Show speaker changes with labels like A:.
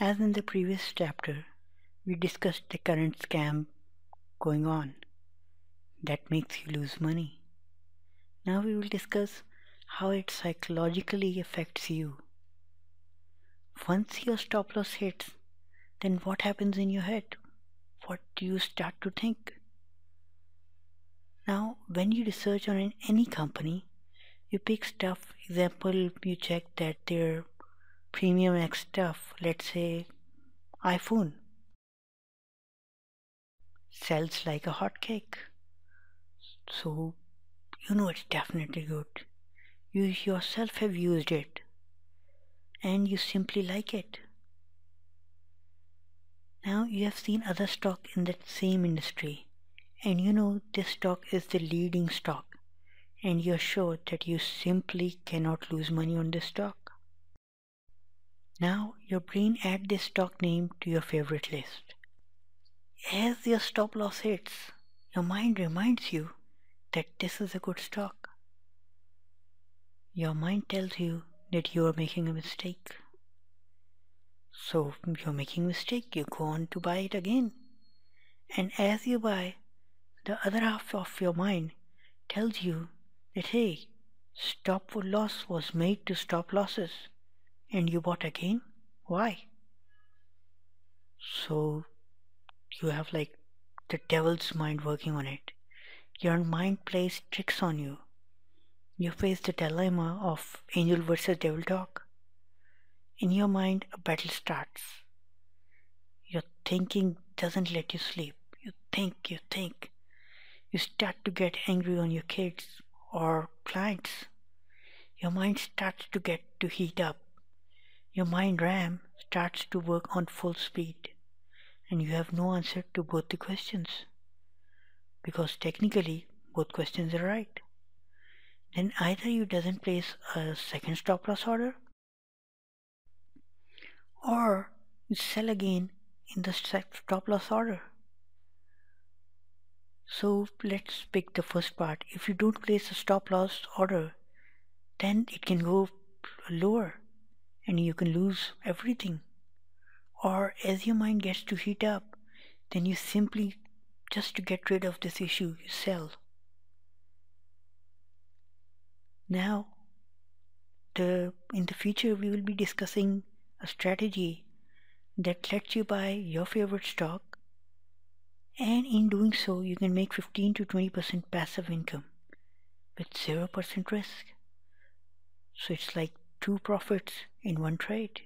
A: As in the previous chapter, we discussed the current scam going on that makes you lose money. Now we will discuss how it psychologically affects you. Once your stop loss hits, then what happens in your head? What do you start to think? Now, when you research on any company, you pick stuff, example, you check that their premium X stuff, let's say iPhone, sells like a hotcake. So, you know it's definitely good. You yourself have used it and you simply like it. Now you have seen other stock in that same industry and you know this stock is the leading stock and you're sure that you simply cannot lose money on this stock. Now your brain add this stock name to your favorite list. As your stop loss hits, your mind reminds you that this is a good stock. Your mind tells you that you are making a mistake. So you're making a mistake, you go on to buy it again. And as you buy, the other half of your mind tells you that hey, stop loss was made to stop losses and you bought again? Why? So you have like the devil's mind working on it. Your mind plays tricks on you. You face the dilemma of angel versus devil talk. In your mind, a battle starts. Your thinking doesn't let you sleep. You think, you think. You start to get angry on your kids or clients. Your mind starts to get to heat up. Your mind RAM starts to work on full speed and you have no answer to both the questions because technically both questions are right. Then either you doesn't place a second stop loss order or you sell again in the stop loss order. So let's pick the first part. If you don't place a stop loss order, then it can go lower and you can lose everything. Or as your mind gets to heat up, then you simply, just to get rid of this issue, you sell. Now, the, in the future, we will be discussing a strategy that lets you buy your favorite stock, and in doing so, you can make 15 to 20% passive income with 0% risk. So it's like two profits in one trade.